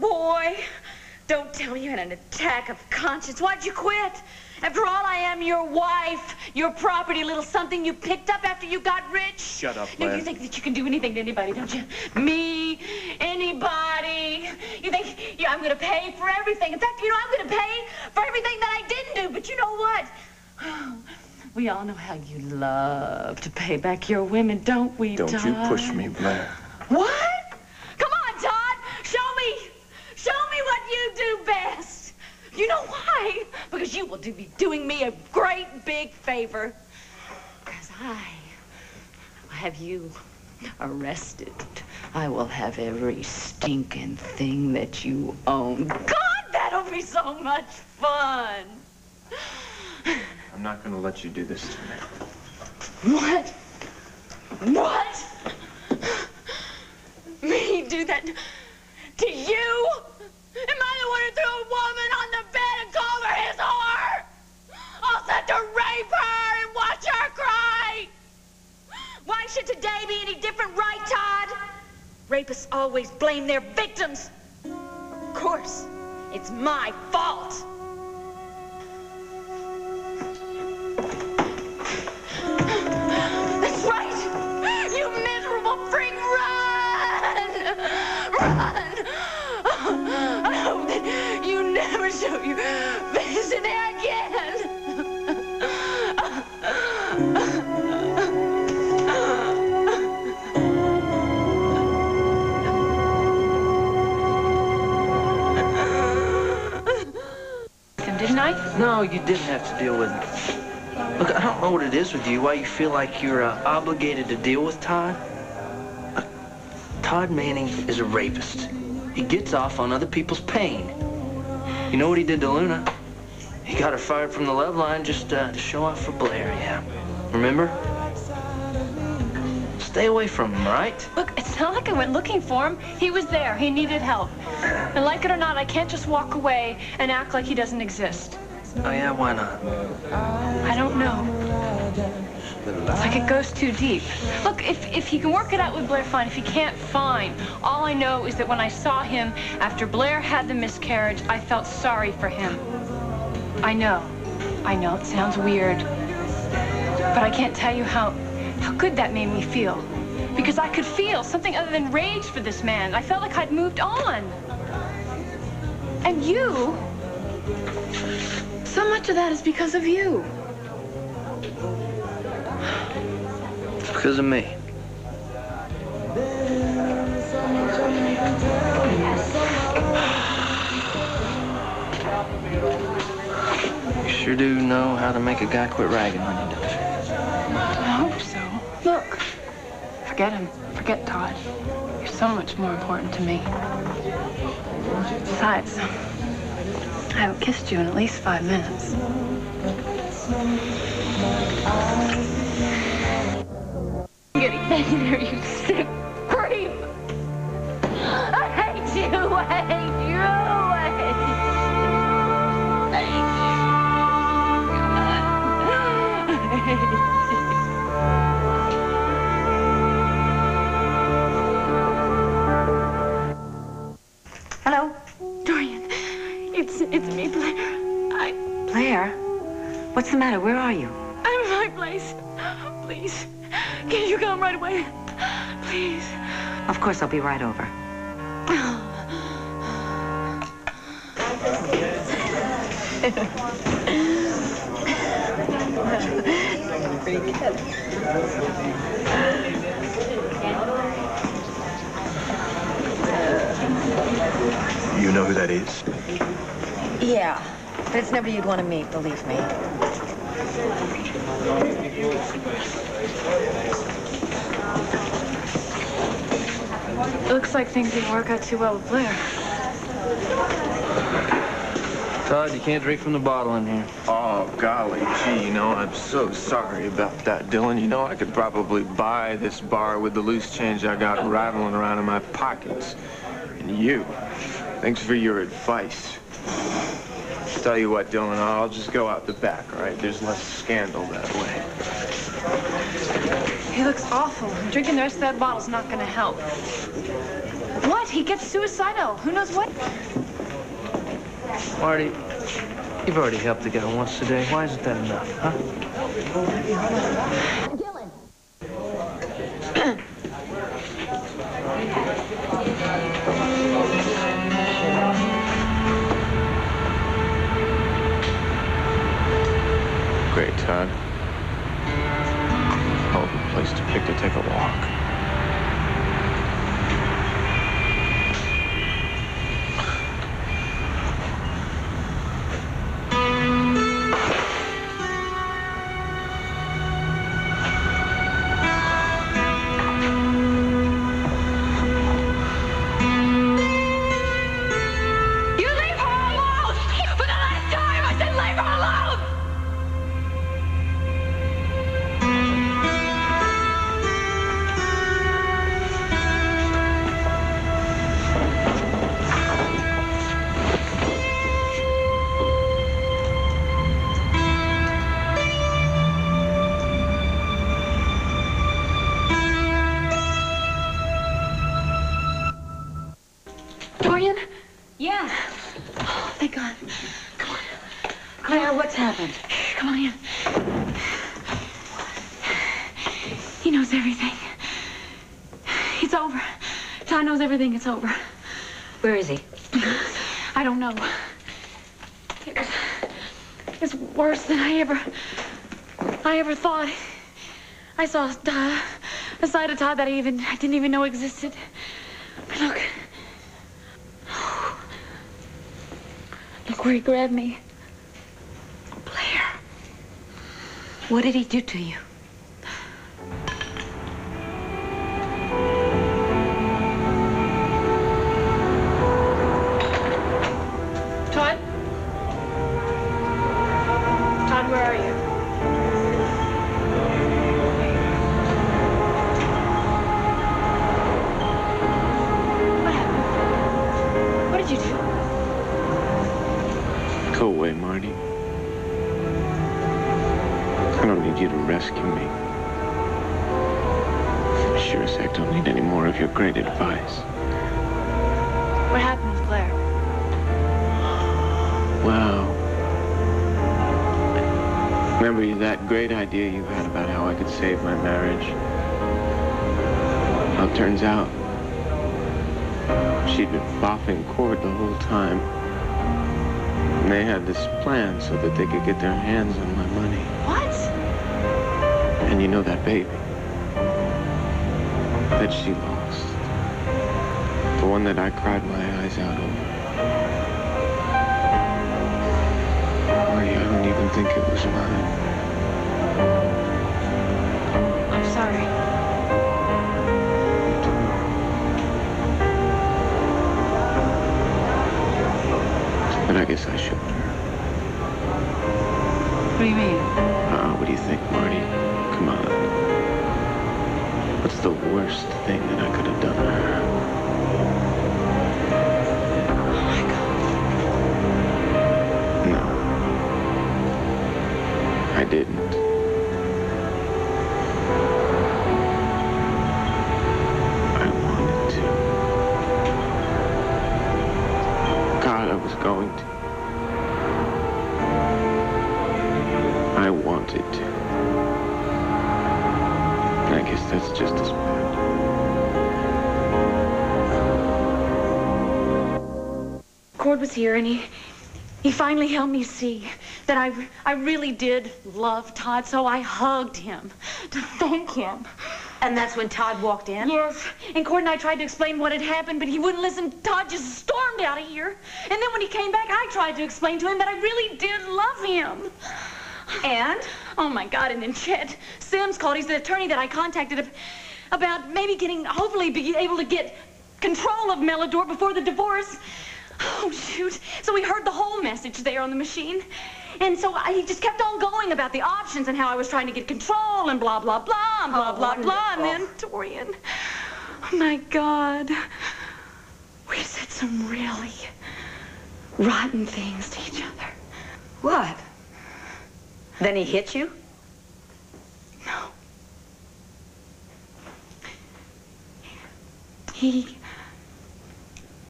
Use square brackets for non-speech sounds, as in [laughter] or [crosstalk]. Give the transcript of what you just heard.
boy. Don't tell me you had an attack of conscience. Why'd you quit? After all, I am your wife, your property, little something you picked up after you got rich. Shut up, No, you think that you can do anything to anybody, don't you? Me, anybody. You think yeah, I'm going to pay for everything. In fact, you know, I'm going to pay for everything that I didn't do. But you know what? [sighs] We all know how you love to pay back your women, don't we, Don't you push me, Blair. What? Come on, Todd. Show me. Show me what you do best. You know why? You be doing me a great big favor. Because I will have you arrested. I will have every stinking thing that you own. God, that'll be so much fun. I'm not gonna let you do this to me. What? What? Me do that Rapists always blame their victims. Of course, it's my fault. No, you didn't have to deal with it. Look, I don't know what it is with you, why you feel like you're uh, obligated to deal with Todd. Look, Todd Manning is a rapist. He gets off on other people's pain. You know what he did to Luna? He got her fired from the love line just uh, to show off for Blair, yeah. Remember? Stay away from him, right? Look, it's not like I went looking for him. He was there. He needed help. And like it or not, I can't just walk away and act like he doesn't exist. Oh, yeah, why not? Uh, I don't know. It's like it goes too deep. Look, if, if he can work it out with Blair, fine. If he can't, fine. All I know is that when I saw him after Blair had the miscarriage, I felt sorry for him. I know. I know it sounds weird. But I can't tell you how, how good that made me feel. Because I could feel something other than rage for this man. I felt like I'd moved on. And you, so much of that is because of you. It's because of me. You sure do know how to make a guy quit ragging on you, don't you? I hope so. Look, forget him. Forget Todd. You're so much more important to me. Besides, I haven't kissed you in at least five minutes. Getting in there, you sick creep! I hate you! I hate you! I hate you! I hate you! Hello? Dorian, it's it's me, Blair. I Blair? What's the matter? Where are you? I'm in my place. Please, can you come right away? Please. Of course, I'll be right over. You know who that is? Yeah, but it's nobody you'd want to meet, believe me. It looks like things didn't work out too well with Blair. Todd, you can't drink from the bottle in here. Oh, golly, gee, you know, I'm so sorry about that, Dylan. You know, I could probably buy this bar with the loose change I got rattling around in my pockets. And you, thanks for your advice. Tell you what, Dylan, I'll just go out the back, all right? There's less scandal that way. He looks awful. Drinking the rest of that bottle's not gonna help. What? He gets suicidal. Who knows what? Marty, you've already helped the guy once today. Why isn't that enough, huh? Great, Todd. Hell of a place to pick to take a walk. Yeah. Oh, thank God. Come on. Blair, what's happened? Come on in. He knows everything. It's over. Todd knows everything. It's over. Where is he? I don't know. It was, it was worse than I ever, I ever thought. I saw uh, a side of Todd that I even, I didn't even know existed. But look. Look where he grabbed me. Blair. What did he do to you? Rescue me. I sure as heck don't need any more of your great advice. What happened with Blair? Wow. Remember that great idea you had about how I could save my marriage? Well, it turns out she'd been boffing Cord the whole time. And they had this plan so that they could get their hands on my money. What? And you know that baby that she lost. The one that I cried my eyes out over. Marty, I don't even think it was mine. Worst thing that I could have done to her? Oh. I didn't. I wanted to. God, I was going to. I wanted to. And I guess that's just as bad. Cord was here and he he finally helped me see that I I really did love Todd, so I hugged him to thank him. And that's when Todd walked in? Yes, and Cord and I tried to explain what had happened, but he wouldn't listen. Todd just stormed out of here. And then when he came back, I tried to explain to him that I really did love him. And? Oh my God! And then Chet Sims called. He's the attorney that I contacted about maybe getting, hopefully, be able to get control of Melodor before the divorce. Oh shoot! So we heard the whole message there on the machine, and so I, he just kept on going about the options and how I was trying to get control and blah blah blah and blah Oh, blah blah. And then. Dorian, oh my God, we said some really rotten things to each other. What? Then he hit you? No. He